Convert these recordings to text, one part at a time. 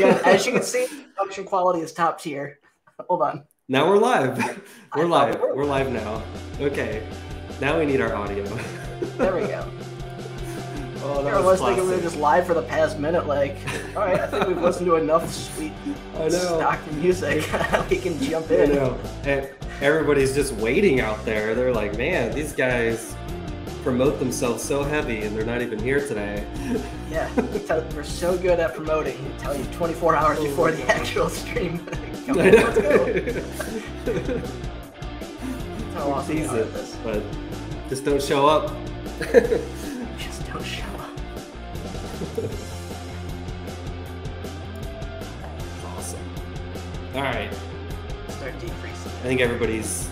Yeah, as you can see, production quality is top tier. Hold on. Now we're live. We're live. We're live now. Okay. Now we need our audio. There we go. oh, that was thinking we were just live for the past minute. Like, all right, I think we've listened to enough sweet I know. stock music. we can jump in. I know. And everybody's just waiting out there. They're like, man, these guys promote themselves so heavy and they're not even here today. Yeah, we tell- we're so good at promoting. We tell you 24 hours Oh before the actual stream. Come I on, let's go. know. How awesome we are it, this. but just don't show up. Just don't show up. awesome. All right. Start decreasing. I think everybody's.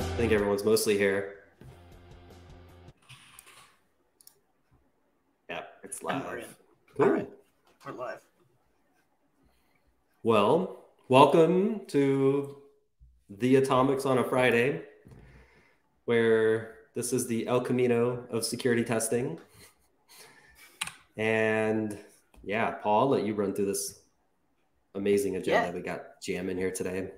I think everyone's mostly here. It's And we're live. in. Cool. All right. We're live. Well, welcome to the Atomics on a Friday, where this is the El Camino of security testing. And yeah, Paul, I'll let you run through this amazing agenda Yeah. we got jam in here today.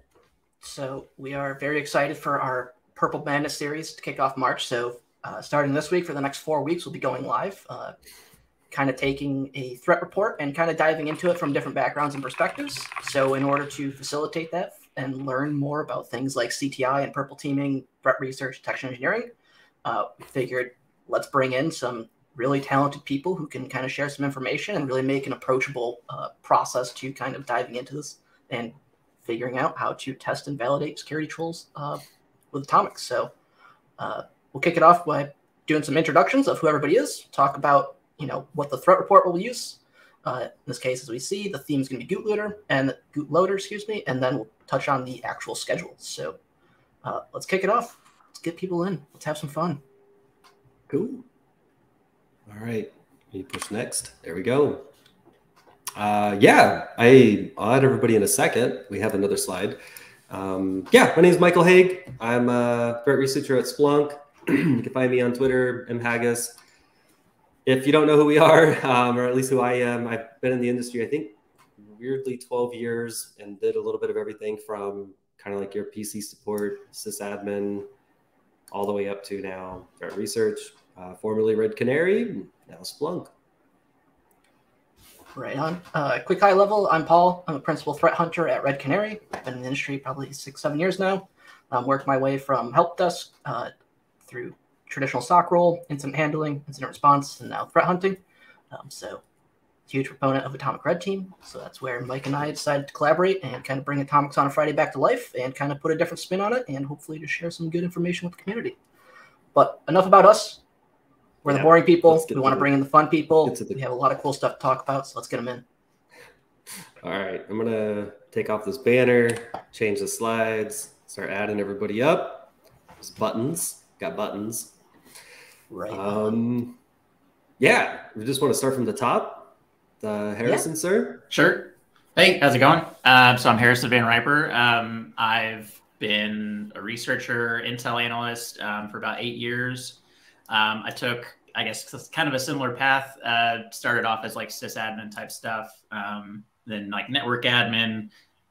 So we are very excited for our Purple Madness series to kick off March. So uh, starting this week for the next four weeks, we'll be going live, uh, kind of taking a threat report and kind of diving into it from different backgrounds and perspectives. So in order to facilitate that and learn more about things like CTI and purple teaming, threat research, detection engineering, uh, we figured let's bring in some really talented people who can kind of share some information and really make an approachable uh, process to kind of diving into this and figuring out how to test and validate security tools uh, with Atomics. So uh, we'll kick it off by doing some introductions of who everybody is, talk about you know what the threat report will use. Uh, in this case, as we see, the theme is going to be Gootloader and Gootloader, excuse me, and then we'll touch on the actual schedule. So uh, let's kick it off. Let's get people in. Let's have some fun. Cool. All right. You push next. There we go. Uh, yeah, I, I'll add everybody in a second. We have another slide. Um, yeah, my name is Michael Haag. I'm a threat researcher at Splunk. you can find me on Twitter, mhaggis. If you don't know who we are, um, or at least who I am, I've been in the industry, I think, weirdly 12 years and did a little bit of everything from kind of like your PC support, sysadmin, all the way up to now threat research, uh, formerly Red Canary, now Splunk. Right on. Uh, quick high level. I'm Paul. I'm a principal threat hunter at Red Canary. I've been in the industry probably six, seven years now. Um, worked my way from help desk uh, through traditional SOC role, incident handling, incident response, and now threat hunting. Um, so, huge proponent of Atomic Red Team. So that's where Mike and I decided to collaborate and kind of bring Atomics on a Friday back to life and kind of put a different spin on it and hopefully to share some good information with the community. But enough about us. We're the boring people. We want to to bring in the fun people. the- We have a lot of cool stuff to talk about, so let's get them in. All right, I'm gonna take off this banner, change the slides, start adding everybody up. There's buttons, got buttons. Right. Um, yeah, we just want to start from the top. Uh, Harrison, sir. Sure. Hey, how's it going? Um, so I'm Harrison Van Riper. Um, I've been a researcher, Intel analyst um, for about eight years. Um, I took, I guess, kind of a similar path. Uh, started off as like sysadmin type stuff, um, then like network admin.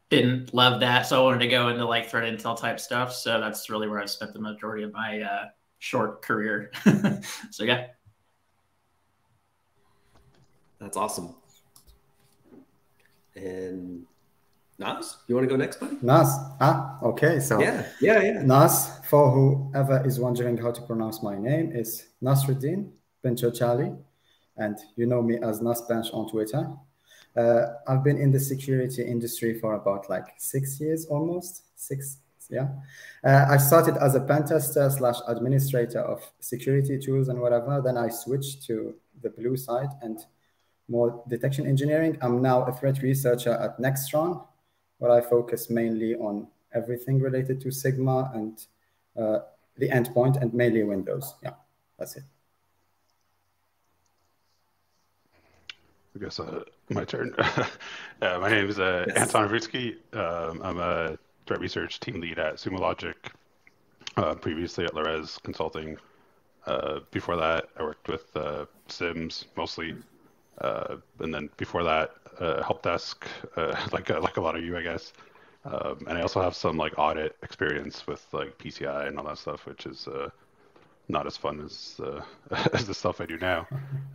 Didn't love that, so I wanted to go into like threat intel type stuff. So that's really where I've spent the majority of my uh, short career. so yeah. That's awesome. And Nas, you want to go next, buddy? Nas. Ah, okay. So Yeah, yeah, yeah. Nas, for whoever is wondering how to pronounce my name, is Nasreddine Bencherchali, and you know me as Nas Bench on Twitter. Uh, I've been in the security industry for about like six years almost. Six, yeah. Uh, I started as a pen tester slash administrator of security tools and whatever. Then I switched to the blue side and more detection engineering. I'm now a threat researcher at Nextron, where I focus mainly on everything related to Sigma and uh, the endpoint and mainly Windows. Yeah, that's it. I guess uh, my turn. uh, my name is uh, Yes. Anton Ovrutsky. Um, I'm a threat research team lead at Sumo Logic. Uh, previously at Lares Consulting. Uh, before that, I worked with uh, SIEMs mostly. uh, and then before that, uh, help desk, uh, like like a lot of you, I guess. Um, and I also have some like audit experience with like PCI and all that stuff, which is not as fun as as the stuff I do now.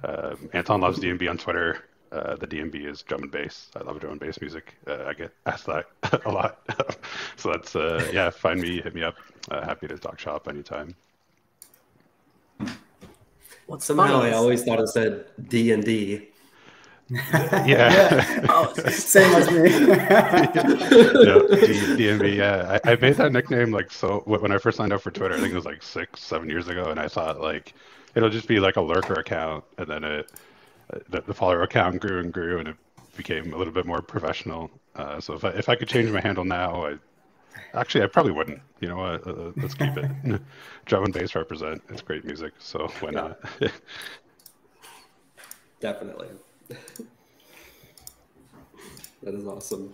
Um, Anton loves DnB on Twitter. Uh, the DnB is drum and bass. I love drum and bass music. Uh, I get asked that a lot. so that's uh, yeah. Find me, hit me up. Uh, happy to talk shop anytime. What's Somehow I always thought it said D and D. Yeah. yeah. Oh, same as me. yeah, DnB. Yeah, I, I, made that nickname like so when I first signed up for Twitter. I think it was like six, seven years ago, and I thought like it'll just be like a lurker account, and then it the, the follower account grew and grew, and it became a little bit more professional. Uh, so if I if I could change my handle now, I actually I probably wouldn't. You know what? Uh, uh, let's keep it. Drum and bass represent. It's great music, so why yeah. not? Definitely. that is awesome.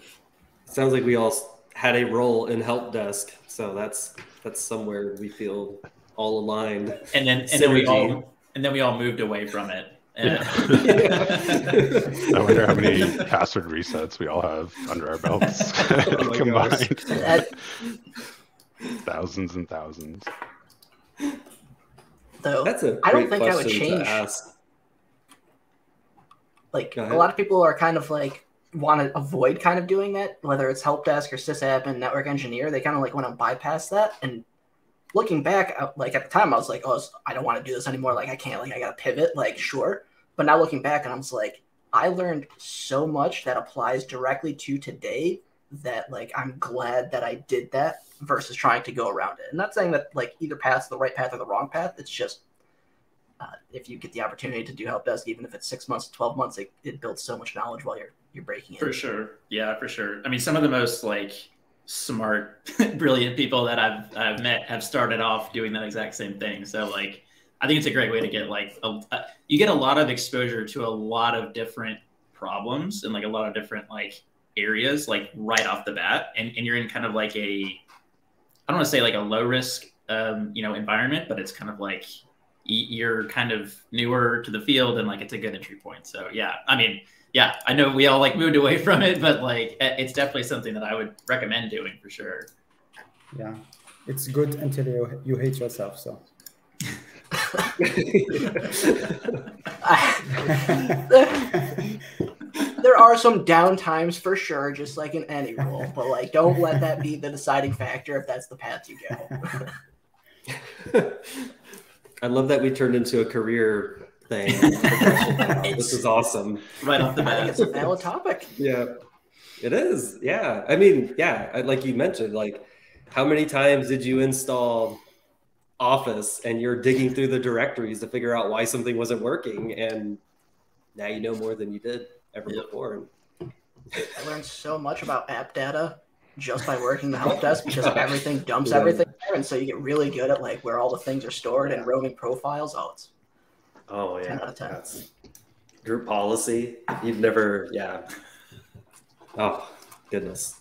Sounds like we all had a role in help desk, so that's that's somewhere we feel all aligned. And then and Synergy. then we all and then we all moved away from it. Yeah. I wonder how many password resets we all have under our belts oh combined. thousands and thousands. Though that's a I don't think I would change. Like a lot of people are kind of like want to avoid kind of doing that, whether it's help desk or sysadmin, network engineer. They kind of like want to bypass that. And looking back, like at the time, I was like, oh, I don't want to do this anymore. Like I can't. Like I got to pivot. Like sure. But now looking back, and I'm like, I learned so much that applies directly to today that like I'm glad that I did that versus trying to go around it. And not saying that like either path's the right path or the wrong path. It's just uh, if you get the opportunity to do help desk, even if it's six months, twelve months, it, it builds so much knowledge while you're you're breaking it. For sure, yeah, for sure. I mean, some of the most like smart, brilliant people that I've I've met have started off doing that exact same thing. So like, I think it's a great way to get like a, a, you get a lot of exposure to a lot of different problems and like a lot of different like areas like right off the bat, and and you're in kind of like a I don't want to say like a low risk um, you know environment, but it's kind of like you're kind of newer to the field and like it's a good entry point. So yeah, I mean, yeah, I know we all like moved away from it, but like it's definitely something that I would recommend doing for sure. Yeah, it's good until you you hate yourself. So. there are some down times for sure, just like in any role, but like don't let that be the deciding factor if that's the path you go. I love that we turned into a career thing. this is awesome. Right off the bat. it's a valid topic. Yeah, it is. Yeah. I mean, yeah, like you mentioned, like how many times did you install Office and you're digging through the directories to figure out why something wasn't working? And now you know more than you did ever yep. before. I learned so much about app data just by working the help desk because everything dumps yeah. everything there, and so you get really good at like where all the things are stored and roaming profiles. Oh, it's oh yeah, 10 out of 10. That's group policy. You've never, yeah. Oh goodness,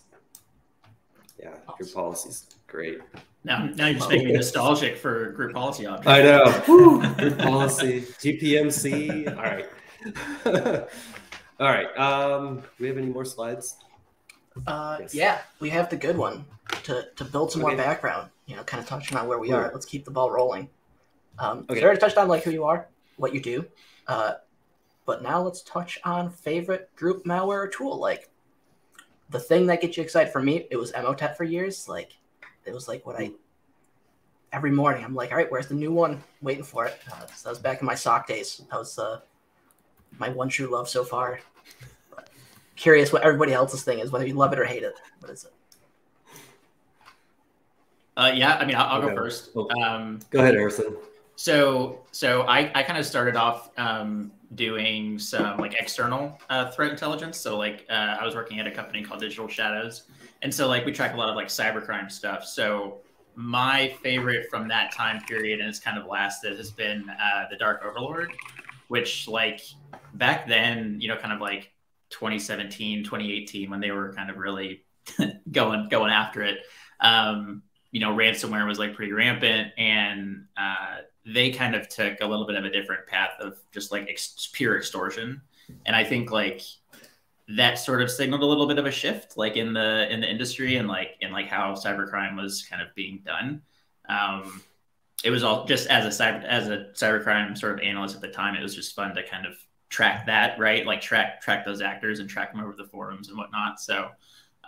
yeah, awesome. group policy's great. Now, now you're just making me nostalgic for group policy objects. I know. group policy, GPMC. All right. All right. Um, do we have any more slides? Uh, yes. Yeah, we have the good one to, to build some okay. more background. You know, kind of touching on where we are. Let's keep the ball rolling. Um, okay. So already touched on like who you are, what you do, uh, but now let's touch on favorite group malware or tool. Like the thing that gets you excited for me, it was Emotet for years. Like it was like what I every morning. I'm like, all right, where's the new one? Waiting for it. Uh, so that was back in my SOC days. That was uh, my one true love so far curious what everybody else's thing is, whether you love it or hate it. What is it? Uh, yeah, I mean, I'll, I'll okay. go first. Um, go ahead, Harrison. So, so I, I kind of started off um, doing some like external uh, threat intelligence. So, like, uh, I was working at a company called Digital Shadows, and so like we track a lot of like cybercrime stuff. So, my favorite from that time period, and it's kind of lasted, has been uh, the Dark Overlord, which like back then, you know, kind of like 2017, 2018, when they were kind of really going going after it. Um, you know, ransomware was like pretty rampant, and uh, they kind of took a little bit of a different path of just like ex- pure extortion. and I think like that sort of signaled a little bit of a shift, like in the in the industry and like in like how cybercrime was kind of being done. Um, it was all just as a cyber as a cybercrime sort of analyst at the time. It was just fun to kind of track that, right? Like track track those actors and track them over the forums and whatnot. So,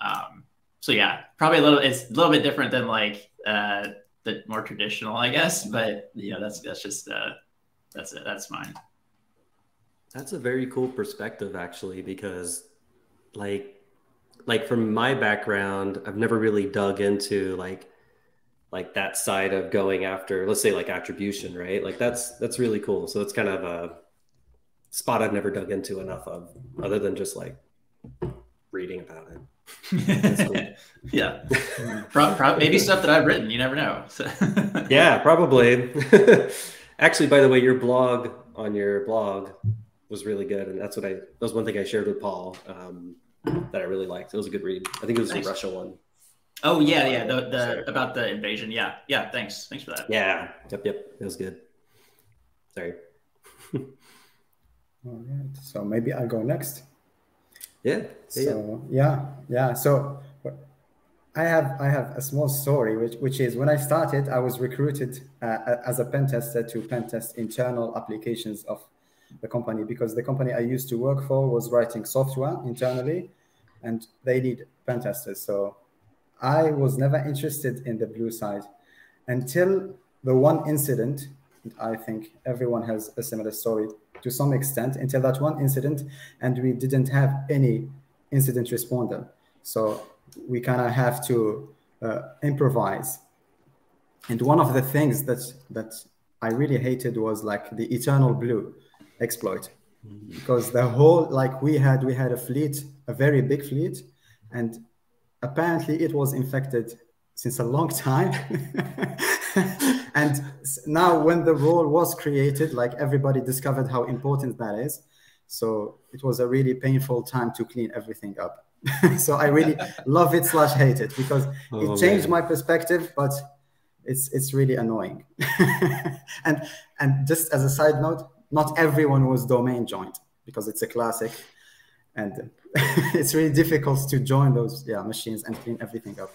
um, so yeah, probably a little. It's a little bit different than like uh, the more traditional, I guess. But you know, that's that's just uh, that's it. That's mine. That's a very cool perspective, actually, because like like from my background, I've never really dug into like like that side of going after, let's say like attribution, right? Like that's that's really cool. So it's kind of a spot I've never dug into enough of, other than just like reading about it. Cool. yeah, pro- pro- maybe stuff that I've written. You never know. yeah, probably. Actually, by the way, your blog on your blog was really good, and that's what I. That was one thing I shared with Paul um, that I really liked. It was a good read. I think it was nice. the Russia one. Oh yeah, yeah, the, the about the invasion. Yeah, yeah. Thanks, thanks for that. Yeah, yep, yep. It was good. Sorry. All right. So maybe I'll go next. Yeah. So yeah, yeah. So I have I have a small story, which which is when I started, I was recruited uh, as a pen tester to pen test internal applications of the company because the company I used to work for was writing software internally, and they need pen testers. So I was never interested in the blue side until the one incident. I think everyone has a similar story to some extent until that one incident, and we didn't have any incident responder. So we kind of have to uh, improvise. And one of the things that that I really hated was like the eternal blue exploit, because the whole like we had we had a fleet, a very big fleet, and apparently it was infected since a long time. and now when the role was created, like everybody discovered how important that is. So it was a really painful time to clean everything up. so I really love it slash hate it because oh, it changed man. my perspective, but it's it's really annoying. and and just as a side note, not everyone was domain joined because it's a classic, and it's really difficult to join those yeah machines and clean everything up.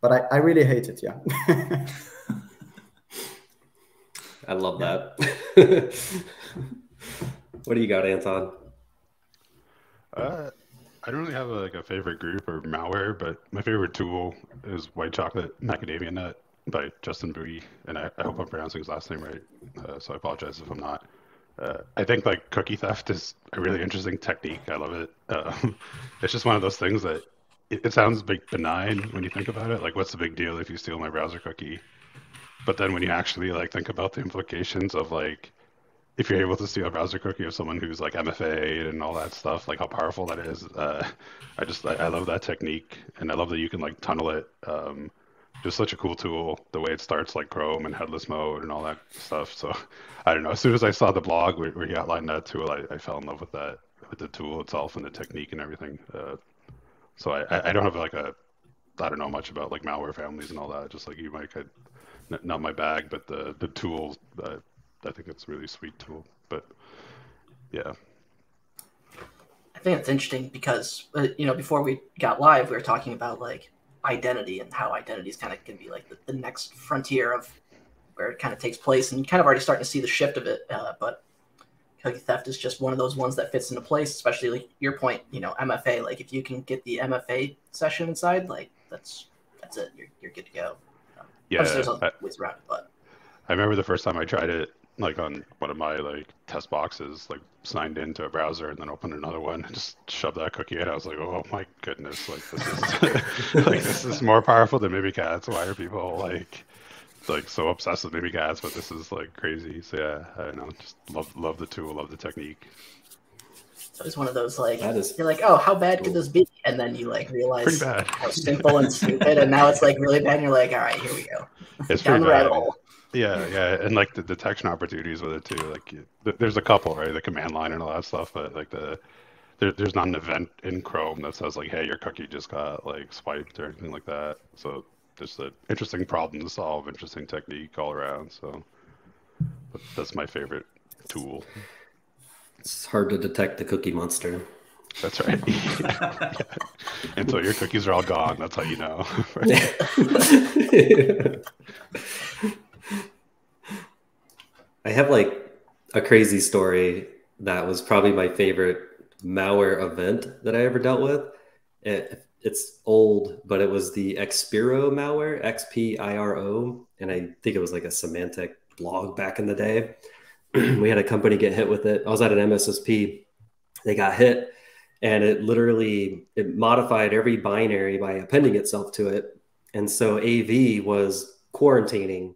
But I, I really hate it, yeah. I love that. what do you got, Anton? Uh, I don't really have a, like a favorite group or malware, but my favorite tool is White Chocolate Macadamia Nut by Justin Bui, and I, I hope I'm pronouncing his last name right. Uh, so I apologize if I'm not. Uh, I think like cookie theft is a really interesting technique. I love it. Um, it's just one of those things that it, it sounds big benign when you think about it. Like, what's the big deal if you steal my browser cookie? But then when you actually like think about the implications of like if you're able to steal a browser cookie of someone who's like MFA and all that stuff, like how powerful that is. Uh, I just I, I, love that technique, and I love that you can like tunnel it. Um, just such a cool tool. The way it starts like Chrome and headless mode and all that stuff. So I don't know. As soon as I saw the blog where, where he outlined that tool, I, I, fell in love with that, with the tool itself and the technique and everything. Uh, so I, I don't have like a I don't know much about like malware families and all that. Just like you, Mike, I, not my bag, but the the tools. Uh, I think it's a really sweet tool. But yeah, I think it's interesting because uh, you know before we got live, we were talking about like identity and how identity is kind of going to be like the, the, next frontier of where it kind of takes place, and you kind of already starting to see the shift of it. Uh, but cookie theft is just one of those ones that fits into place, especially like your point. You know, MFA. Like if you can get the MFA session inside, like that's that's it. You're, you're good to go. Yeah, there's a ways but I remember the first time I tried it like on one of my like test boxes, like signed into a browser and then opened another one and just shoved that cookie in. I was like, oh my goodness, like this is like this is more powerful than Mimikatz. Why are people like like so obsessed with Mimikatz? But this is like crazy. So yeah, I don't know. Just love love the tool, love the technique. So it's one of those like is, you're like, oh, how bad cool. could this be? And then you like realize how simple and stupid, and now it's like really bad. And you're like, all right, here we go. It's Down the rabbit hole. Yeah, yeah, and like the detection opportunities with it too. Like, there's a couple, right? The command line and all that stuff, but like the there, there's not an event in Chrome that says like, "Hey, your cookie just got like swiped" or anything like that. So just an interesting problem to solve, interesting technique all around. So that's my favorite tool. It's hard to detect the cookie monster. That's right. yeah. Until your cookies are all gone, that's how you know. I have like a crazy story that was probably my favorite malware event that I ever dealt with. It, it's old, but it was the Xpiro malware, X P I R O, and I think it was like a Symantec blog back in the day. we had a company get hit with it. I was at an MSSP. They got hit, and it literally it modified every binary by appending itself to it, and so AV was quarantining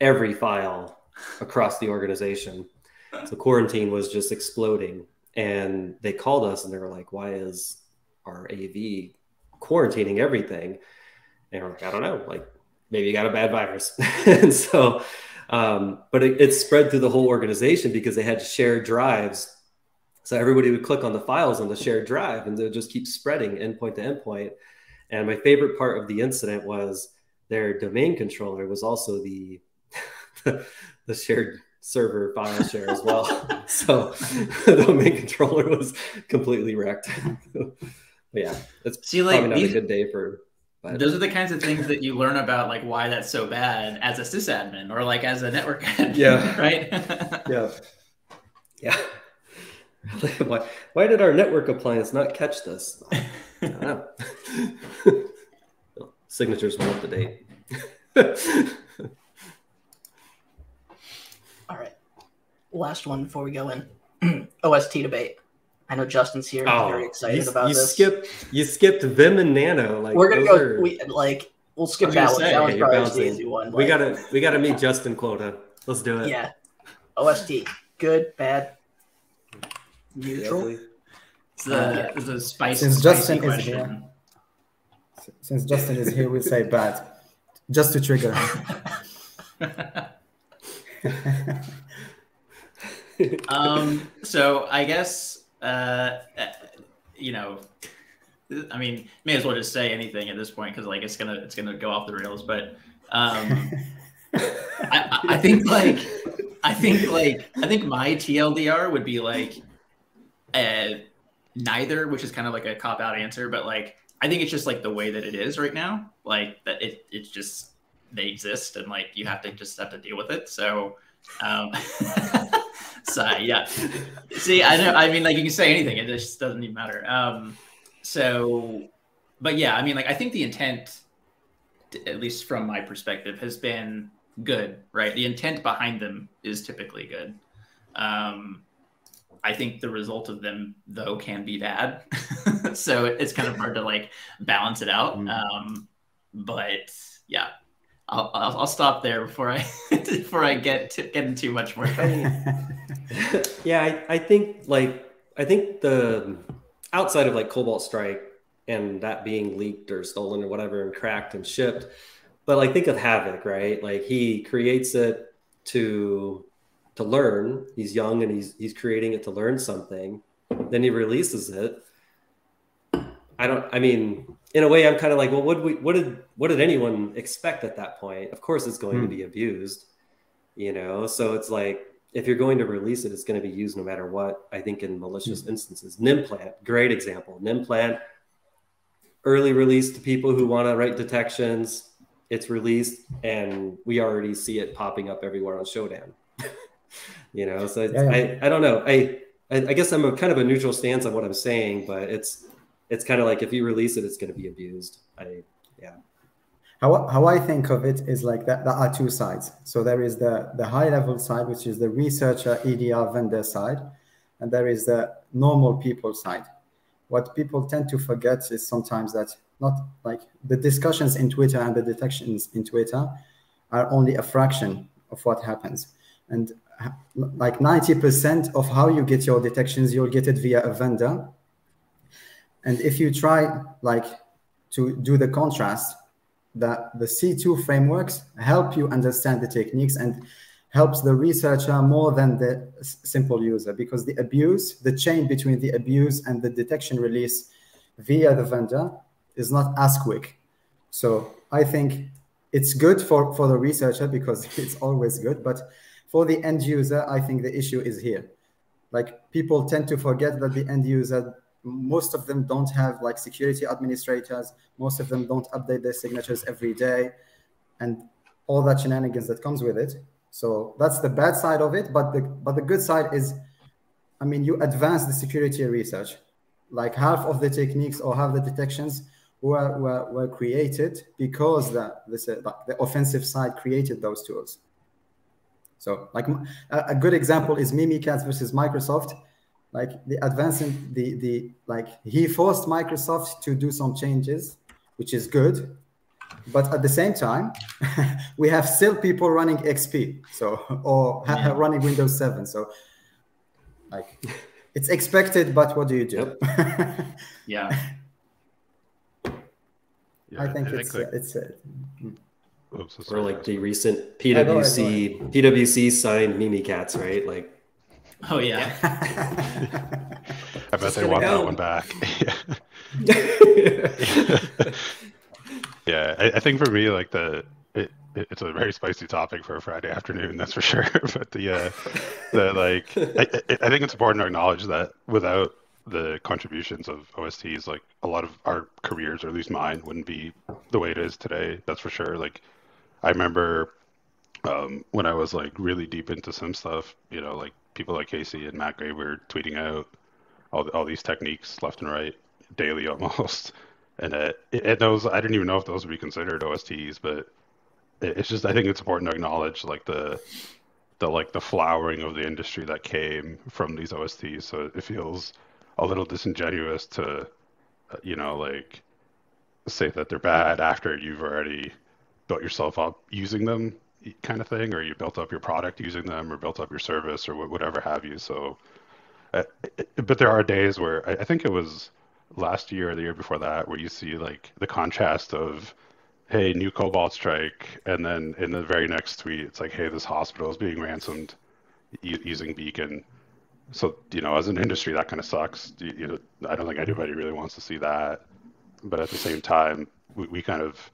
every file across the organization. So quarantine was just exploding, and they called us and they were like, "Why is our AV quarantining everything?" And we're like, "I don't know. Like maybe you got a bad virus." and so um, but it, it spread through the whole organization because they had shared drives. So everybody would click on the files on the shared drive and they'll just keep spreading endpoint to endpoint. And my favorite part of the incident was their domain controller was also the the shared server file share as well. so the domain controller was completely wrecked. but yeah, it's See, like, probably not a good day for but those are the kinds of things that you learn about, like why that's so bad as a sysadmin or like as a network admin. Yeah. Right. yeah. Yeah. why, why did our network appliance not catch this? I don't know. Signatures went up to date. All right. Last one before we go in. OST debate. I know Justin's here. Oh, very excited you, about you this. Skipped, you skipped Vim and Nano. Like we're gonna go. Are... We like we'll skip that one. That one's probably the easy one. We gotta we gotta meet Justin quota. Let's do it. Yeah. OST. Good, bad, neutral. It's the, it's a spicy, Since spicy Justin question. is here, since Justin is here, we'll say bad, just to trigger. um. So I guess uh, you know, I mean, may as well just say anything at this point because like it's gonna it's gonna go off the rails. But um, I, I think like I think like I think my TLDR would be like uh, neither, which is kind of like a cop out answer, but like I think it's just like the way that it is right now. Like that it it's just they exist and like you have to just have to deal with it. So um so yeah. See, I know. I mean, like you can say anything; it just doesn't even matter. Um, so, but yeah, I mean, like I think the intent, at least from my perspective, has been good. Right, the intent behind them is typically good. Um, I think the result of them though can be bad, so it's kind of hard to like balance it out. Mm. Um, but yeah, I'll, I'll, I'll, stop there before I before I get to, get into much more. yeah, I, I think like I think the outside of like Cobalt Strike and that being leaked or stolen or whatever and cracked and shipped, but like think of Havoc, right? Like he creates it to to learn. He's young and he's he's creating it to learn something. Then he releases it. I don't. I mean, in a way, I'm kind of like, well, what we, what did, what did anyone expect at that point? Of course, it's going hmm. to be abused, you know. So it's like, if you're going to release it, it's going to be used no matter what. I think in malicious hmm. instances, Nimplant, great example. Nimplant, early release to people who want to write detections. It's released, and we already see it popping up everywhere on Shodan. you know, so yeah, yeah. I, I don't know. I, I guess I'm a kind of a neutral stance on what I'm saying, but it's it's kind of like if you release it, it's going to be abused. I yeah. How, how I think of it is like that there are two sides. So there is the, the high level side, which is the researcher EDR vendor side, and there is the normal people side. What people tend to forget is sometimes that not like the discussions in Twitter and the detections in Twitter are only a fraction of what happens. And like 90% of how you get your detections, you'll get it via a vendor and if you try like to do the contrast, that the C2 frameworks help you understand the techniques and helps the researcher more than the simple user because the abuse, the chain between the abuse and the detection release via the vendor is not as quick. So I think it's good for, for the researcher because it's always good, but for the end user, I think the issue is here. like people tend to forget that the end user most of them don't have like security administrators. Most of them don't update their signatures every day and all that shenanigans that comes with it. So that's the bad side of it. But the but the good side is i mean you advance the security research. Like half of the techniques or half the detections were, were, were created because the, this, the offensive side created those tools. So like a, a good example is Mimikatz versus Microsoft like the advancing the the like he forced microsoft to do some changes which is good but at the same time we have still people running xp so or yeah. running windows 7 so like it's expected but what do you do yep. yeah. yeah i think I it's think like, it's uh, Oops, or like the recent PwC PwC signed Mimikatz, right? Like Oh yeah. I bet they want go. that one back. yeah, I, I, think for me, like the it, it's a very spicy topic for a Friday afternoon, that's for sure. but the uh, the like, I, I think it's important to acknowledge that without the contributions of OSTs, like a lot of our careers, or at least mine, wouldn't be the way it is today. That's for sure. Like, I remember um, when I was like really deep into some stuff, you know, like people like Casey and Matt Gray were tweeting out all, all these techniques left and right daily almost. And it, it, those, I didn't even know if those would be considered OSTs, but it, it's just, I think it's important to acknowledge like the, the like the flowering of the industry that came from these OSTs. So it feels a little disingenuous to, uh, you know, like say that they're bad after you've already built yourself up using them kind of thing, or you built up your product using them, or built up your service, or whatever have you. So, uh, but there are days where I, think it was last year or the year before that where you see like the contrast of hey new cobalt strike and then in the very next tweet it's like hey this hospital is being ransomed using beacon so you know as an industry that kind of sucks you know, i don't think anybody really wants to see that but at the same time we, we kind of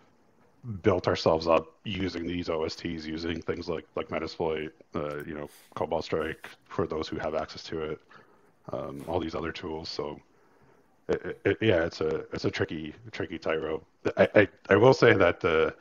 built ourselves up using these OSTs, using things like like Metasploit, uh, you know, Cobalt Strike for those who have access to it, um, all these other tools. So, it, it, yeah, it's a it's a tricky tricky tightrope. I, I I will say that the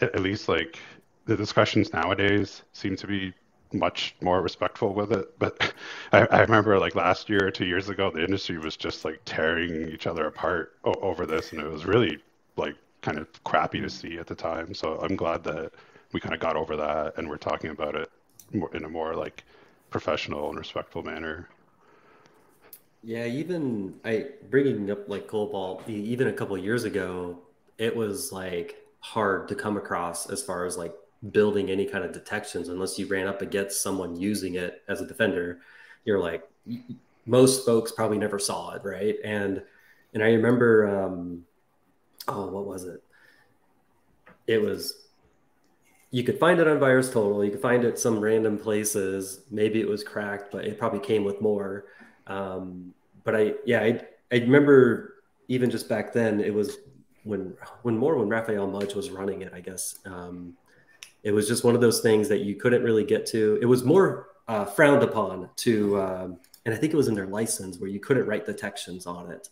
at least like the discussions nowadays seem to be much more respectful with it. But I, I remember like last year or two years ago, the industry was just like tearing each other apart o- over this, and it was really like kind of crappy to see at the time. So I'm glad that we kind of got over that and we're talking about it in a more like professional and respectful manner. Yeah, even I bringing up like Cobalt, even a couple years ago, it was like hard to come across as far as like building any kind of detections unless you ran up against someone using it as a defender. You're like most folks probably never saw it, right? And and I remember um, oh, what was it? It was you could find it on VirusTotal. You could find it some random places. Maybe it was cracked, but it probably came with more. Um, but I, yeah, I, I remember even just back then, it was when when more when Raphael Mudge was running it. I guess um, it was just one of those things that you couldn't really get to. It was more uh, frowned upon to, um, and I think it was in their license where you couldn't write detections on it.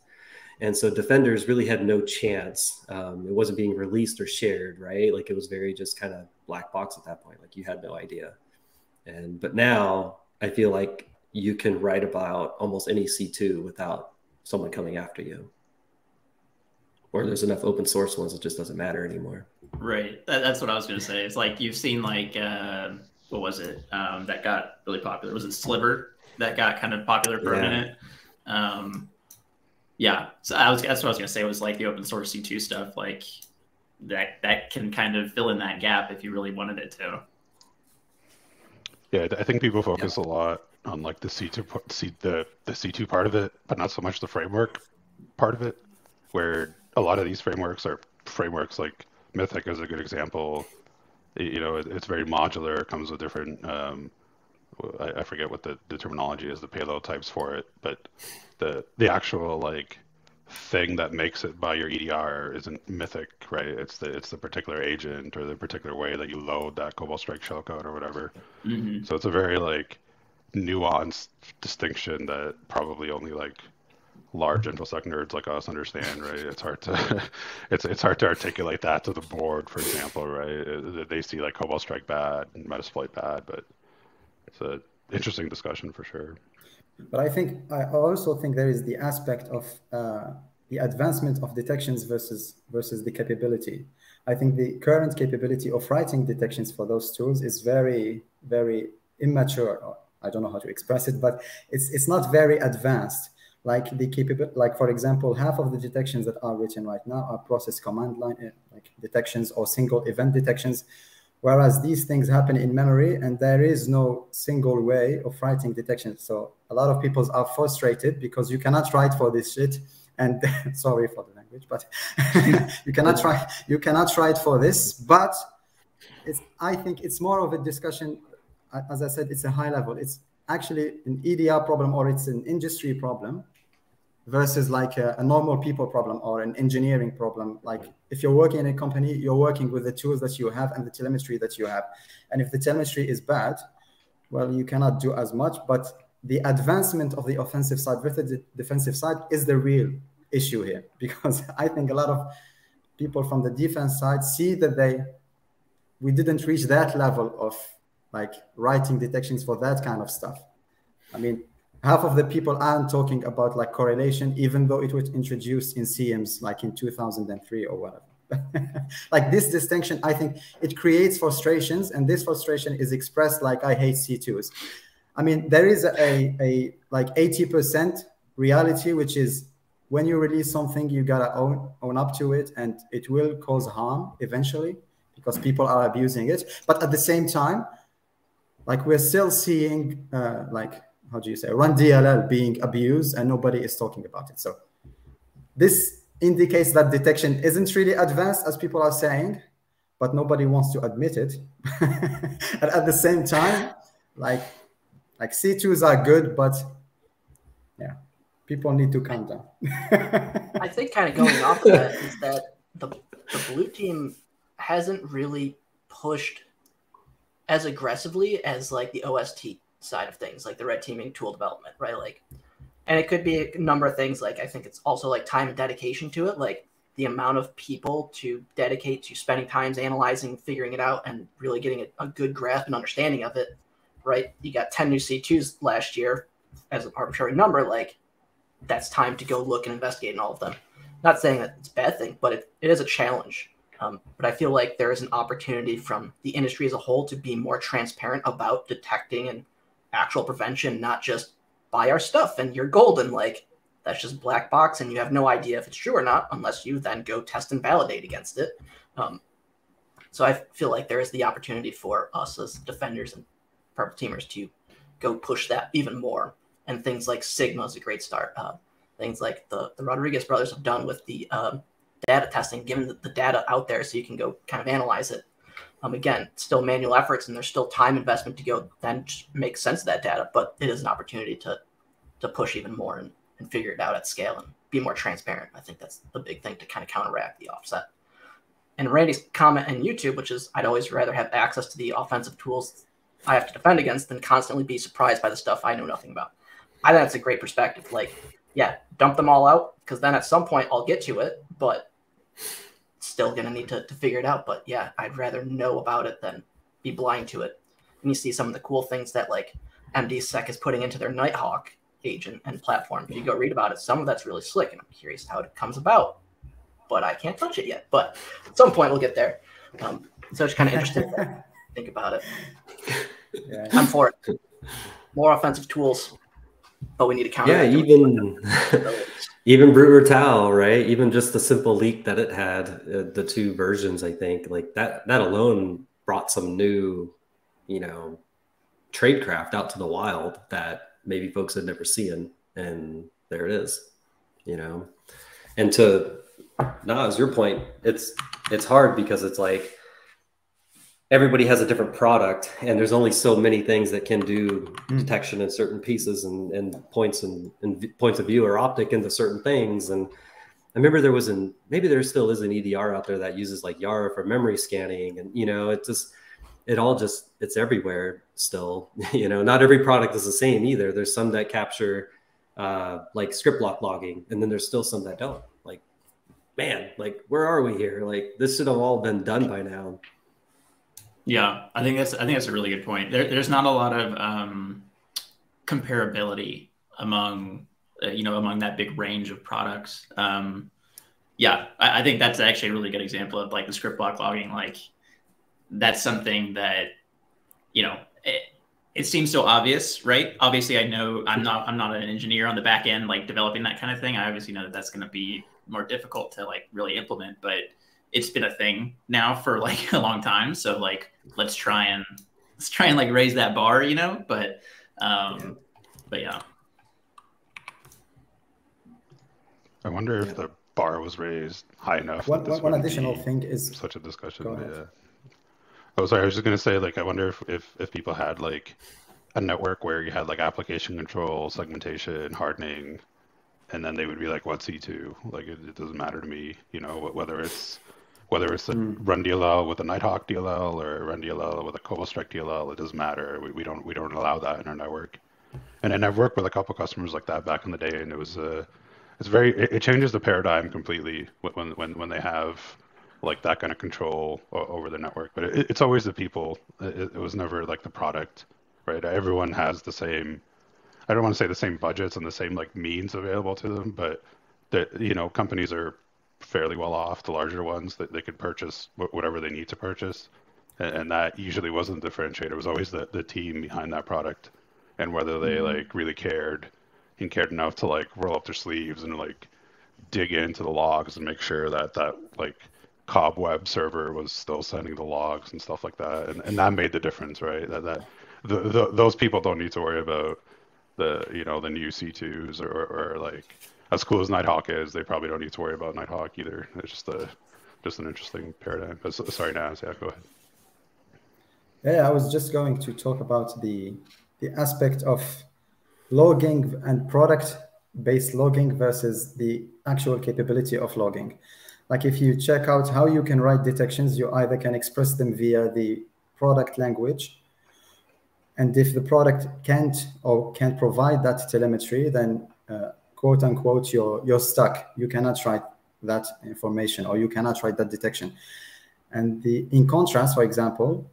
And so defenders really had no chance. Um, it wasn't being released or shared, right? Like it was very just kind of black box at that point. Like you had no idea. And but now I feel like you can write about almost any C2 without someone coming after you. Or there's enough open source ones, it just doesn't matter anymore. Right. That, that's what I was going to say. It's like you've seen like uh, what was it um, that got really popular? Was it Sliver that got kind of popular for yeah. a minute? Um, yeah, so I was that's what I was gonna say was like the open source C2 stuff, like that that can kind of fill in that gap if you really wanted it to. Yeah, I think people focus yep. a lot on like the C2 C the the C2 part of it, but not so much the framework part of it, where a lot of these frameworks are frameworks like Mythic is a good example. You know, it, it's very modular. It comes with different um, I, I forget what the, the terminology is, the payload types for it, but the the actual like thing that makes it by your EDR isn't mythic, right? It's the it's the particular agent or the particular way that you load that Cobalt Strike shellcode or whatever. Mm-hmm. So it's a very like nuanced distinction that probably only like large infosec nerds like us understand, right? It's hard to it's it's hard to articulate that to the board, for example, right? They see like Cobalt Strike bad and Metasploit bad, but it's a interesting discussion for sure. But I think I also think there is the aspect of uh, the advancement of detections versus versus the capability. I think the current capability of writing detections for those tools is very very immature. I don't know how to express it, but it's it's not very advanced. Like the capable, like for example, half of the detections that are written right now are process command line like detections or single event detections, whereas these things happen in memory and there is no single way of writing detection. So a lot of people are frustrated because you cannot write for this shit. And sorry for the language, but you cannot try you cannot write for this. But it's I think it's more of a discussion. As I said, it's a high level. It's actually an EDR problem or it's an industry problem versus like a, a, normal people problem or an engineering problem. Like if you're working in a company, you're working with the tools that you have and the telemetry that you have. And if the telemetry is bad, well, you cannot do as much. But the advancement of the offensive side versus the defensive side is the real issue here because I think a lot of people from the defense side see that they we didn't reach that level of like writing detections for that kind of stuff. I mean, half of the people aren't talking about like correlation, even though it was introduced in SIEMs like in 2003 or whatever. like this distinction, I think it creates frustrations, and this frustration is expressed like I hate C2s. I mean, there is a, a like 80% reality, which is when you release something, you gotta own own up to it, and it will cause harm eventually because people are abusing it. But at the same time, like we're still seeing uh, like how do you say run DLL being abused and nobody is talking about it. So this indicates that detection isn't really advanced as people are saying, but nobody wants to admit it. and at the same time, like like C2s are good, but yeah, people need to calm down. I think kind of going off of that is that the, the blue team hasn't really pushed as aggressively as like the OST side of things, like the red teaming tool development, right? Like, and it could be a number of things. Like, I think it's also like time and dedication to it, like the amount of people to dedicate to spending times analyzing, figuring it out, and really getting a, a good grasp and understanding of it, right? You got 10 new C2s last year as an arbitrary number. Like, that's time to go look and investigate in all of them. Not saying that it's a bad thing, but it, it is a challenge. Um, but I feel like there is an opportunity from the industry as a whole to be more transparent about detecting and actual prevention, not just buy our stuff and you're golden. Like that's just black box and you have no idea if it's true or not unless you then go test and validate against it. Um, so I feel like there is the opportunity for us as defenders and purple teamers to go push that even more. And things like Sigma is a great start. Uh, things like the, the Rodriguez brothers have done with the um, data testing, given the, the, data out there so you can go kind of analyze it um, again, still manual efforts, and there's still time investment to go then make sense of that data. But it is an opportunity to to push even more and, and figure it out at scale and be more transparent. I think that's the big thing to kind of counteract the offset. And Randy's comment in YouTube, which is I'd always rather have access to the offensive tools I have to defend against than constantly be surprised by the stuff I know nothing about. I think that's a great perspective. Like, yeah, dump them all out because then at some point I'll get to it, but still going to need to, to figure it out. But yeah, I'd rather know about it than be blind to it. And you see some of the cool things that like MDSec is putting into their Nighthawk agent and platform. If you go read about it, some of that's really slick, and I'm curious how it comes about. But I can't touch it yet. But at some point we'll get there. Um, so it's kind of interesting to think about it. Yeah. I'm for it. More offensive tools, but we need to counter. Yeah, even even Brute right? Even just the simple leak that it had, uh, the two versions, I think, like that that alone brought some new, you know, tradecraft out to the wild that maybe folks had never seen, and there it is, you know. And to Nas, your point, it's it's hard because it's like everybody has a different product and there's only so many things that can do mm. detection in certain pieces and, and points and, and, points of view or optic into certain things and i remember there was an maybe there still is an edr out there that uses like yara for memory scanning and you know it just it all just it's everywhere still. you know, not every product is the same either. There's some that capture uh, like script block logging, and then there's still some that don't. Like, man, like where are we here? Like this should have all been done by now. Yeah, I think that's I think that's a really good point. There, there's not a lot of um, comparability among uh, you know among that big range of products. Um, yeah, I, I, think that's actually a really good example of like the script block logging. Like that's something that you know it, it seems so obvious, right? Obviously, I know I'm not I'm not an engineer on the back end like developing that kind of thing. I obviously know that that's going to be more difficult to like really implement, but it's been a thing now for like a long time. So like let's try and let's try and like raise that bar, you know. But um, yeah. but yeah. I wonder if the bar was raised high enough. One, one additional thing is such a discussion. Yeah. Oh, sorry. I was just gonna say, like, I wonder if, if if people had like a network where you had like application control, segmentation, hardening, and then they would be like, "What's C2?" Like, it, it doesn't matter to me, you know, whether it's whether it's a mm. run DLL with a Nighthawk DLL or a run DLL with a Cobalt Strike DLL, it doesn't matter. We, we don't we don't allow that in our network. And and I've worked with a couple customers like that back in the day, and it was uh, it's very it, it changes the paradigm completely when when when they have like that kind of control over the network. But it, it's always the people. It, it was never like the product, right? Everyone has the same. I don't want to say the same budgets and the same like means available to them, but that you know companies are fairly well off, the larger ones, that they could purchase whatever they need to purchase. And, and, that usually wasn't the differentiator. It was always the, the team behind that product and whether they mm-hmm. like really cared and cared enough to like roll up their sleeves and like dig into the logs and make sure that that like cobweb server was still sending the logs and stuff like that. And, and that made the difference, right? That, that the, the, those people don't need to worry about the, you know, the new C2s or, or, or like, as cool as Nighthawk is, they probably don't need to worry about Nighthawk either. It's just a just an interesting paradigm. Sorry, Naz, yeah, go ahead. Yeah, I was just going to talk about the the aspect of logging and product based logging versus the actual capability of logging. Like if you check out how you can write detections, you either can express them via the product language. And if the product can't or can't provide that telemetry, then uh, quote unquote you're you're stuck. You cannot write that information or you cannot write that detection. And the in contrast for example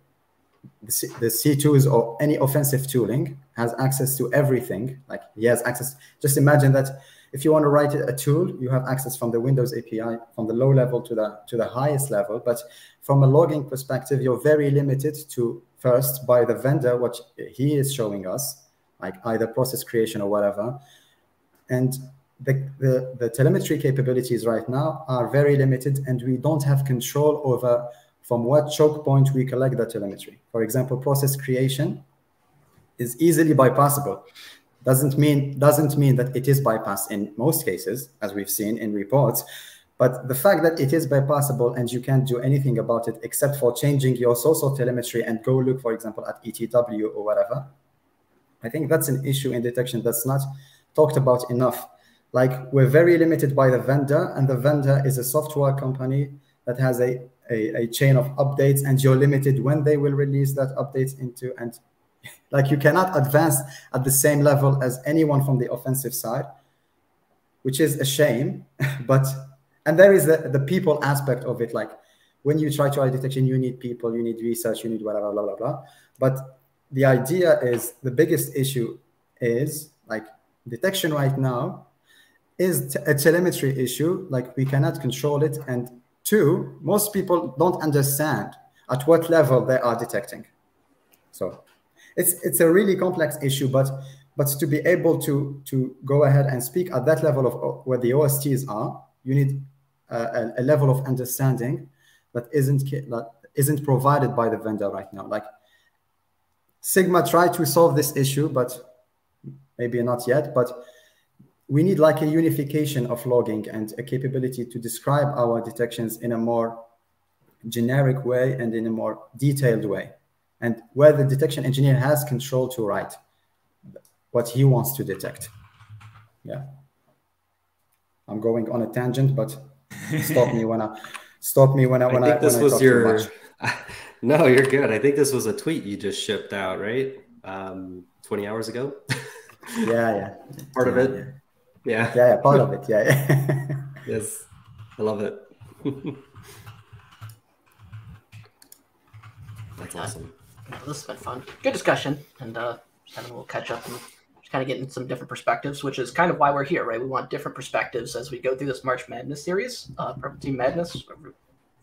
the, C, the c2s or any offensive tooling has access to everything. Like he has access just imagine that if you want to write a tool you have access from the windows api from the low level to the to the highest level. But from a logging perspective you're very limited to first by the vendor what he is showing us like either process creation or whatever and the, the, the telemetry capabilities right now are very limited and we don't have control over from what choke point we collect the telemetry. For example, process creation is easily bypassable. Doesn't mean doesn't mean that it is bypassed in most cases, as we've seen in reports. But the fact that it is bypassable and you can't do anything about it except for changing your source of telemetry and go look, for example, at ETW or whatever, I think that's an issue in detection that's not talked about enough. Like we're very limited by the vendor, and the vendor is a software company that has a, a, a chain of updates, and you're limited when they will release that updates into. And like you cannot advance at the same level as anyone from the offensive side, which is a shame. but and there is the, the people aspect of it. Like when you try to write detection, you need people, you need research, you need whatever, blah blah blah. But the idea is the biggest issue is like detection right now is a telemetry issue. Like we cannot control it. And two, most people don't understand at what level they are detecting. So it's it's a really complex issue, but but to be able to to go ahead and speak at that level of where the OSTs are, you need uh, a, a level of understanding that isn't that isn't provided by the vendor right now. Like Sigma tried to solve this issue, but maybe not yet, but we need like a unification of logging and a capability to describe our detections in a more generic way and in a more detailed way. And where the detection engineer has control to write what he wants to detect. Yeah. I'm going on a tangent, but stop me when I stop me when I when I, I this was your No, you're good. I think this was a tweet you just shipped out, right? Um, 20 hours ago. yeah, yeah. Part yeah, of it. Yeah. Yeah. yeah, yeah, part of it. Yeah. yeah. yes, I love it. That's awesome. Yeah, this has been fun. Good discussion, and uh, kind of we'll catch up and just kind of get into some different perspectives, which is kind of why we're here, right? We want different perspectives as we go through this March Madness series, uh, Purple Team Madness.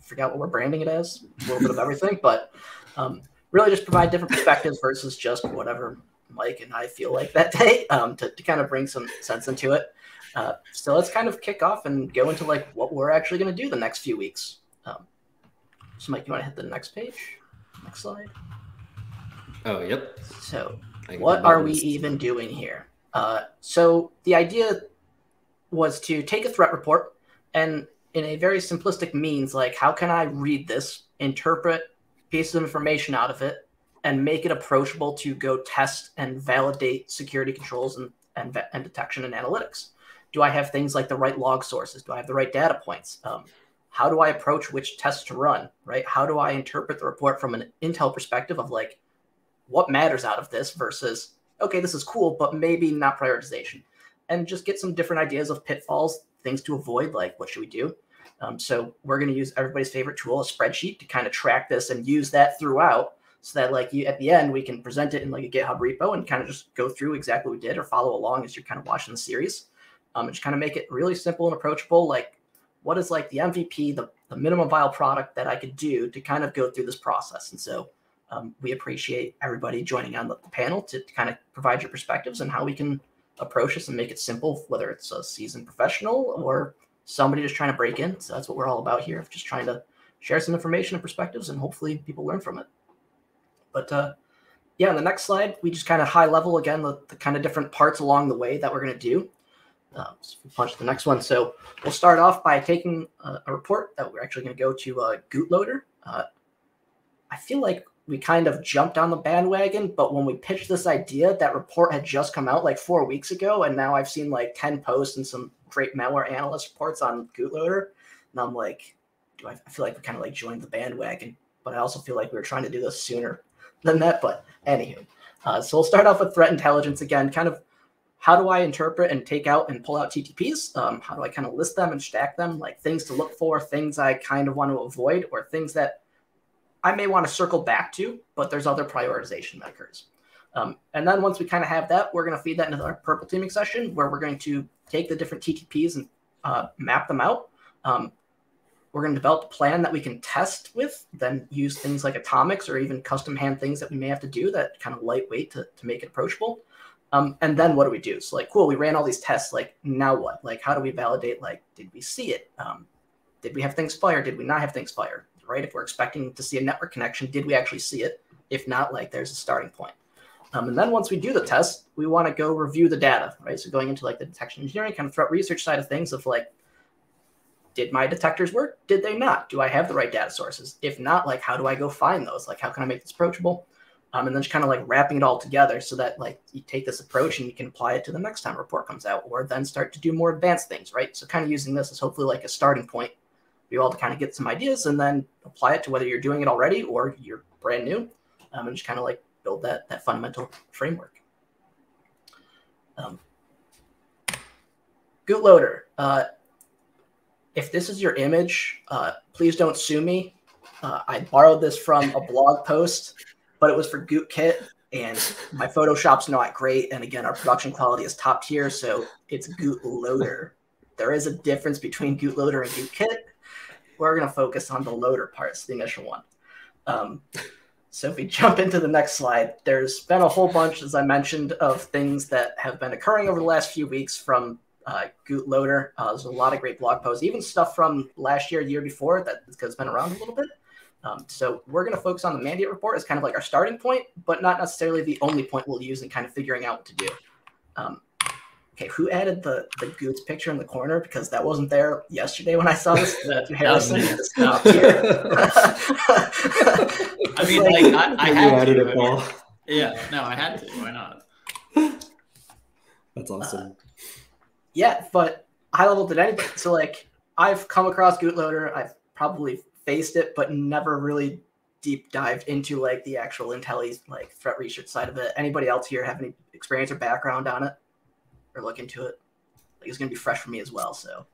Forgot what we're branding it as, a little bit of everything, but um, really just provide different perspectives versus just whatever Mike and I feel like that day um, to, to kind of bring some sense into it. Uh, so let's kind of kick off and go into like what we're actually going to do the next few weeks. Um, so Mike, you want to hit the next page? Next slide. Oh, yep. So what are we even doing here? Uh, so the idea was to take a threat report and in a very simplistic means, like how can I read this, interpret pieces of information out of it, and make it approachable to go test and validate security controls and, and, and detection and analytics? Do I have things like the right log sources? Do I have the right data points? Um, how do I approach which tests to run? Right? How do I interpret the report from an Intel perspective of like what matters out of this versus okay, this is cool, but maybe not prioritization, and just get some different ideas of pitfalls, things to avoid, like what should we do? Um, so we're going to use everybody's favorite tool, a spreadsheet, to kind of track this and use that throughout so that like you at the end we can present it in like a github repo and kind of just go through exactly what we did or follow along as you're kind of watching the series um, and just kind of make it really simple and approachable. Like what is like the mvp the, the minimum viable product that i could do to kind of go through this process? And so um, we appreciate everybody joining on the, the panel to, to kind of provide your perspectives and how we can approach this and make it simple whether it's a seasoned professional or somebody just trying to break in. So that's what we're all about here just trying to share some information and perspectives and hopefully people learn from it but uh, yeah, on the next slide, we just kind of high level again the, the kind of different parts along the way that we're going to do. Uh, so punch the next one. So we'll start off by taking a, a report that we're actually going to go to uh, Gootloader. Uh, I feel like we kind of jumped on the bandwagon, but when we pitched this idea, that report had just come out like four weeks ago, and now I've seen like ten posts and some great malware analyst reports on Gootloader, and I'm like, do I, I feel like we kind of like joined the bandwagon, but I also feel like we were trying to do this sooner than that. But anywho, uh, so we'll start off with threat intelligence again. Kind of how do I interpret and take out and pull out TTPs? Um, how do I kind of list them and stack them? Like things to look for, things I kind of want to avoid, or things that I may want to circle back to, but there's other prioritization that occurs. Um, and then once we kind of have that, we're going to feed that into our purple teaming session where we're going to take the different TTPs and uh, map them out. Um, we're going to develop a plan that we can test with, then use things like atomics or even custom hand things that we may have to do that kind of lightweight to, to make it approachable. Um, and then what do we do? So like, cool, we ran all these tests. Like now what? Like, how do we validate? Like, did we see it? Um, did we have things fire? Did we not have things fire? Right? If we're expecting to see a network connection, did we actually see it? If not, like, there's a starting point. Um, and then once we do the test, we want to go review the data, right? So going into like the detection engineering kind of threat research side of things of like, did my detectors work? Did they not? Do I have the right data sources? If not, like how do I go find those? Like how can I make this approachable? Um, and then just kind of like wrapping it all together so that like you take this approach and you can apply it to the next time a report comes out, or then start to do more advanced things, right? So kind of using this as hopefully like a starting point for you all to kind of get some ideas and then apply it to whether you're doing it already or you're brand new, um, and just kind of like build that that fundamental framework. Um. Uh, if this is your image, uh, please don't sue me. Uh, I borrowed this from a blog post, but it was for Gootkit, and my Photoshop's not great. And again, our production quality is top tier, so it's Gootloader. There is a difference between Gootloader and Gootkit. We're going to focus on the loader parts, the initial one. Um, so if we jump into the next slide, there's been a whole bunch, as I mentioned, of things that have been occurring over the last few weeks from uh, Gootloader. Uh, there's a lot of great blog posts, even stuff from last year, the year before that has been around a little bit. Um, so we're going to focus on the Mandiant report as kind of like our starting point, but not necessarily the only point we'll use in kind of figuring out what to do. Um, okay, who added the the Goots picture in the corner because that wasn't there yesterday when I saw this? That Harrison stopped here. I mean, like I, I had to. It, I yeah, no, I had to. Why not? That's awesome. Uh, yeah, but high level did anything. So like I've come across Gootloader. I've probably faced it, but never really deep dived into like the actual Intelli like threat research side of it. Anybody else here have any experience or background on it, or look into it? Like it's gonna be fresh for me as well. So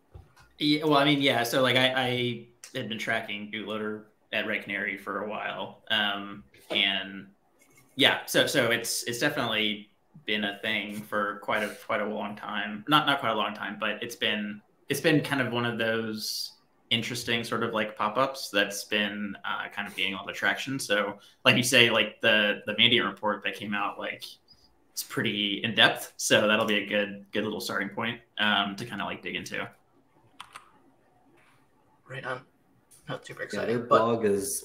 Yeah, well, I mean, yeah. So like, I, I had been tracking Gootloader at Red Canary for a while, um, and yeah, so so it's it's definitely been a thing for quite a quite a long time. Not not quite a long time, but it's been it's been kind of one of those interesting sort of like pop-ups that's been uh, kind of gaining a lot of traction. So, like you say, like the the Mandiant report that came out, like it's pretty in depth. So that'll be a good good little starting point um, to kind of like dig into. right on. Not super Yeah, exciting, their but blog is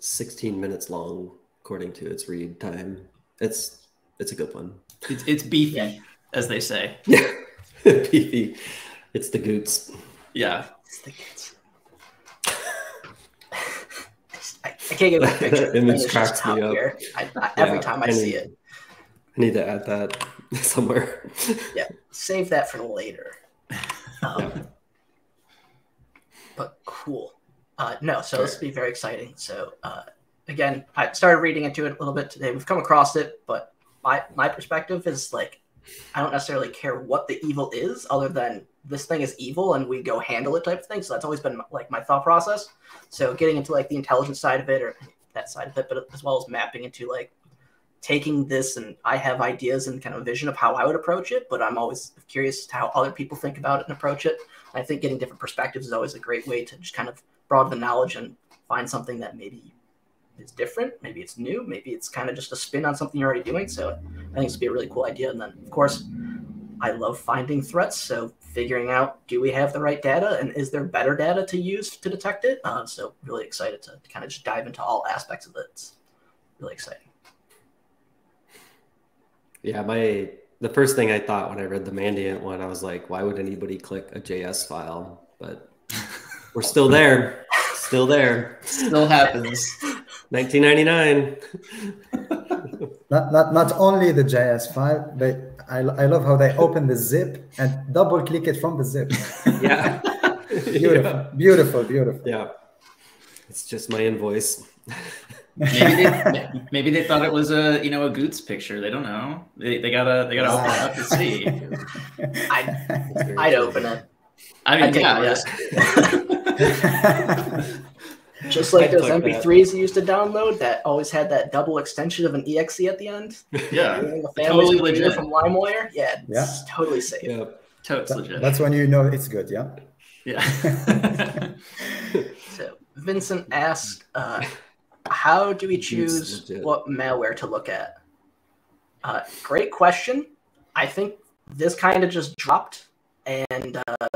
16 minutes long according to its read time. It's it's a good one. It's, it's beefy, Yeah. as they say. Yeah, beefy. It's the goots. Yeah. it's the kids. I, I can't get a picture. Image and it's cracks me up. here. I, I, every Yeah, time I I see need- it, I need to add that somewhere. Yeah, save that for later. Um, but cool. Uh, no, so this will be very exciting. So uh, again, I started reading into it a little bit today. We've come across it, but my my perspective is like I don't necessarily care what the evil is, other than this thing is evil and we go handle it type of thing. So that's always been like my thought process. So getting into like the intelligence side of it or that side of it, but as well as mapping into like taking this and I have ideas and kind of a vision of how I would approach it, but I'm always curious to how other people think about it and approach it. I think getting different perspectives is always a great way to just kind of broaden the knowledge and find something that maybe is different, maybe it's new, maybe it's kind of just a spin on something you're already doing. So I think it's be a really cool idea. And then of course, I love finding threats. So figuring out do we have the right data and is there better data to use to detect it? Uh, so really excited to kind of just dive into all aspects of it. It's really exciting. Yeah, my the first thing I thought when I read the Mandiant one, I was like, why would anybody click a JS file? But we're still there, still there. Still happens. 1999. Not, not, not only the JS file, but I, I love how they open the zip and double click it from the zip. Yeah. Beautiful, yeah. beautiful, beautiful. Yeah. It's just my invoice. Maybe they, maybe they thought it was a you know a Goots picture. They don't know. They, they gotta they gotta open it up to see. I'd, I'd open it. I mean, I'd yeah, a yeah. Risk. Just like I'd those. MP3s you used to download that always had that double extension of an EXE at the end. yeah. The Totally legit. from LimeWire. Yeah, it's Yeah. totally safe. Yeah. Totes That- legit. that's when you know it's good, yeah? yeah. So Vincent asked, uh, "How do we choose what malware to look at?" Uh, great question. I think this kind of just dropped, and uh,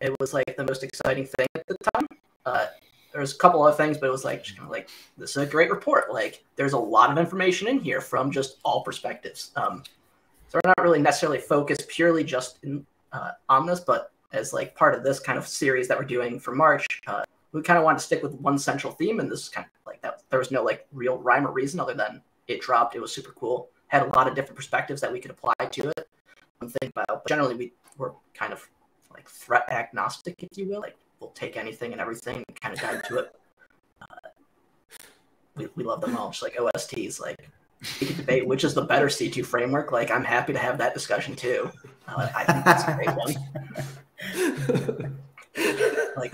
it was like the most exciting thing at the time. Uh, there was a couple other things, but it was like just kind of like this is a great report. Like there's a lot of information in here from just all perspectives. Um, so we're not really necessarily focused purely just in, uh, on this, but as like part of this kind of series that we're doing for March, uh, we kind of wanted to stick with one central theme, and this is kind of like that. There was no like real rhyme or reason other than it dropped. It was super cool. Had a lot of different perspectives that we could apply to it and think about. But generally, we were kind of like threat agnostic, if you will. Like we'll take anything and everything and kind of dive to it. Uh, we, we love them all, just like OSTs. Like we could debate which is the better C2 framework. Like I'm happy to have that discussion too. Uh, I think that's a great one. Like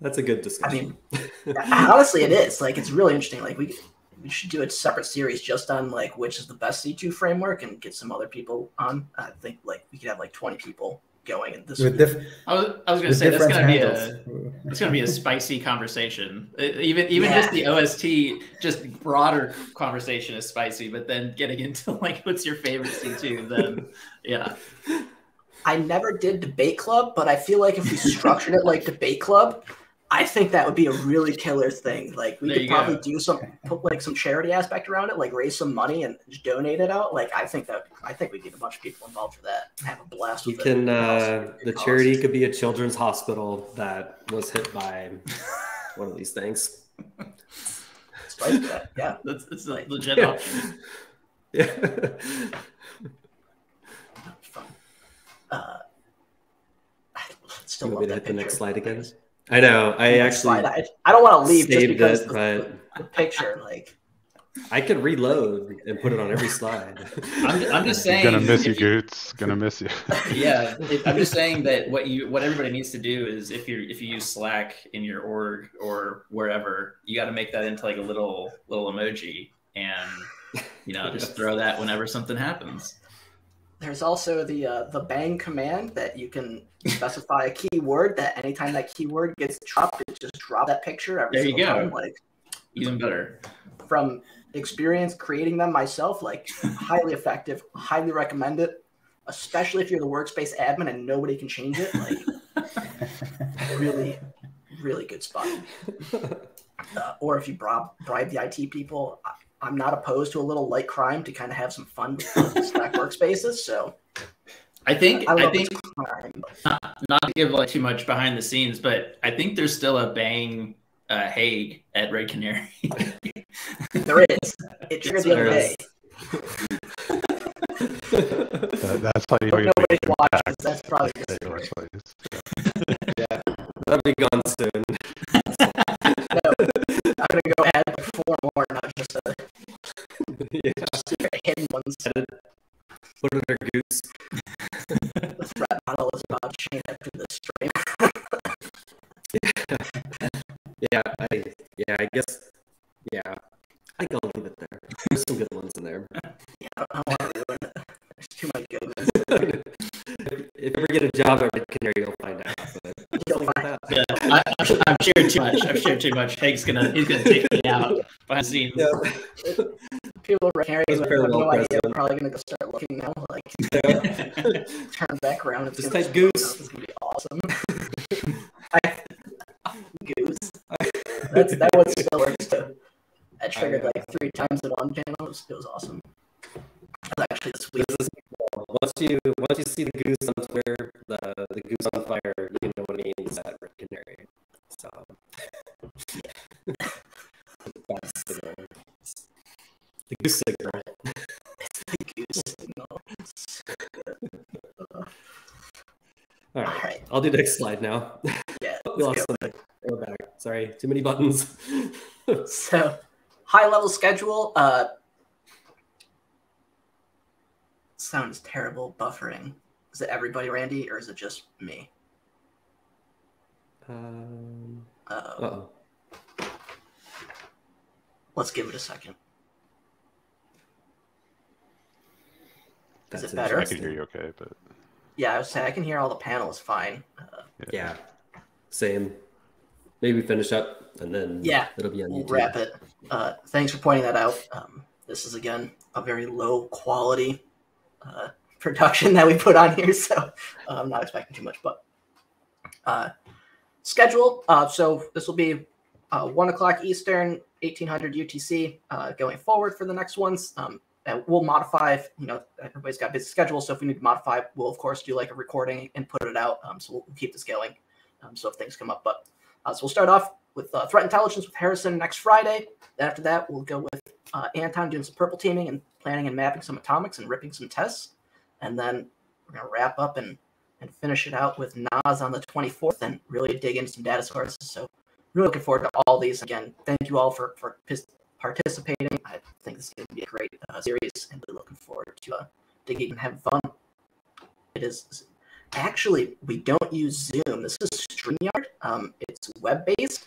That's a good discussion. I mean, honestly, it is. Like, it's really interesting. Like, we we should do a separate series just on like which is the best C2 framework and get some other people on. I think like we could have like 20 people going, and this With, diff- I was, I was gonna say that's gonna be a it's gonna be a spicy conversation. Even even Yeah. just the OST, just broader conversation is spicy. But then getting into like what's your favorite C two, then yeah, I never did debate club, but I feel like if we structured it like debate club, I think that would be a really killer thing. Like we There could probably go. do some put like some charity aspect around it, like raise some money and just donate it out. Like I think that I think we'd get a bunch of people involved for that. and Have a blast. You with can, it. uh, the charity could be a children's hospital that was hit by one of these things. Spice that. Yeah. that's it's a legit Yeah. option. Yeah. fun. Uh, I still You love want me to that hit the next slide again? I know. I actually slide. I, I don't want to leave just because it, the, but the picture, like, I could reload and put it on every slide. I'm, I'm just saying. Gonna miss you, if Goots. Gonna miss you. yeah, it, I'm just saying that what you what everybody needs to do is if you if you use Slack in your org or wherever, you got to make that into like a little little emoji, and you know just throw that whenever something happens. There's also the uh, the bang command that you can specify a keyword that anytime that keyword gets dropped, it just drop that picture every There you go. time. Like Even better. from experience creating them myself, like highly effective, highly recommend it. Especially if you're the workspace admin and nobody can change it, like really, really good spot. Uh, or if you bribe, bribe the IT people, I'm not opposed to a little light crime to kind of have some fun with the Slack workspaces. So I think I I, think crime. not, not to give like too much behind the scenes, but I think there's still a bang uh, Haag at Red Canary. There is. It triggered the other day. is. That, that's how you But know nobody you watches. That's probably at your. That'll be gone soon. I'm gonna go add four more, not just a yeah. secret hidden ones. Put it under goose. The threat model is about to change after this stream. Yeah, I yeah, I guess yeah. I think I'll leave it there. There's some good ones in there. Yeah, I don't want to ruin it. There's too much good ones. if, if you ever get a job at Red Canary, you'll find out. But You'll like find that. Yeah, I, I've, I've shared too much. I've shared too much. Hank's gonna he's gonna take me out behind the scenes. Yeah. People are carrying That's have very no idea. I'm probably gonna go start looking now. Like Yeah. turn back around. It's Just gonna type goose. This is gonna be awesome. I, goose. That's that one still works too. I triggered like three times in one channel. It was, it was awesome. It was actually this week. This once you once you see the goose on Twitter, next slide now. Yeah. we lost something. We're back. Sorry, too many buttons. So, high level schedule. Uh, sounds terrible. Buffering. Is it everybody, Randy, or is it just me? um, Uh, uh-oh. let's give it a second. Is That's it better? I can hear you okay, but Yeah, I was saying I can hear all the panels fine. Uh, Yeah, same. Maybe finish up and then Yeah, it'll be on we'll YouTube. wrap it. Uh, thanks for pointing that out. Um, this is again a very low quality uh, production that we put on here, so uh, I'm not expecting too much. But uh, schedule. Uh, so this will be uh, one o'clock Eastern, 1800 UTC, uh, going forward for the next ones. Um, and we'll modify. If, you know, everybody's got busy schedules, so if we need to modify, we'll of course do like a recording and put it out. Um, so we'll keep this going. Um, so if things come up, but uh, so we'll start off with uh, threat intelligence with Harrison next Friday. Then after that, we'll go with uh, Anton doing some purple teaming and planning and mapping some atomics and ripping some tests. And then we're gonna wrap up and and finish it out with Nas on the 24th and really dig into some data sources. So really looking forward to all these. Again, thank you all for for participating. I think this is going to be a great uh, series, and we're looking forward to uh, digging and having fun. It is actually we don't use Zoom. This is Streamyard. Um, it's web based,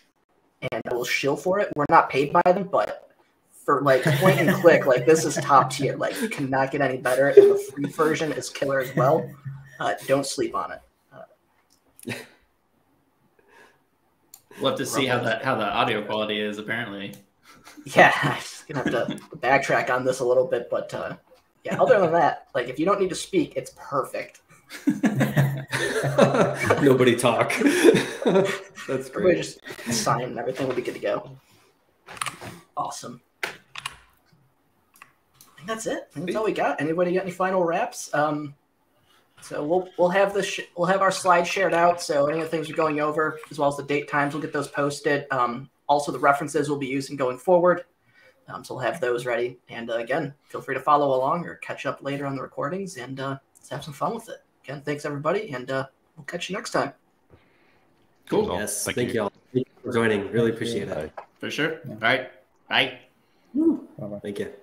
and I will shill for it. We're not paid by them, but for like point and click, like this is top tier. Like you cannot get any better, and the free version is killer as well. Uh, don't sleep on it. We'll have to see how that how the audio quality is. Apparently, Yeah, I'm just gonna have to backtrack on this a little bit, but uh, yeah. Other than that, like if you don't need to speak, it's perfect. Nobody talk. That's great. just sign and everything will be good to go. Awesome. I think that's it. I think that's all we got. Anybody got any final wraps? Um, so we'll we'll have this sh- we'll have our slides shared out. So any of the things we're going over, as well as the date times, we'll get those posted. Um, also the references we'll be using going forward. Um, so we'll have those ready. And uh, again, feel free to follow along or catch up later on the recordings and uh, let's have some fun with it. Again, thanks everybody, and uh, we'll catch you next time. Cool. Well, yes. thank Thank, you. you all Thank you for joining. Really appreciate it. For sure. Yeah. All right. Bye. Bye bye. Thank you.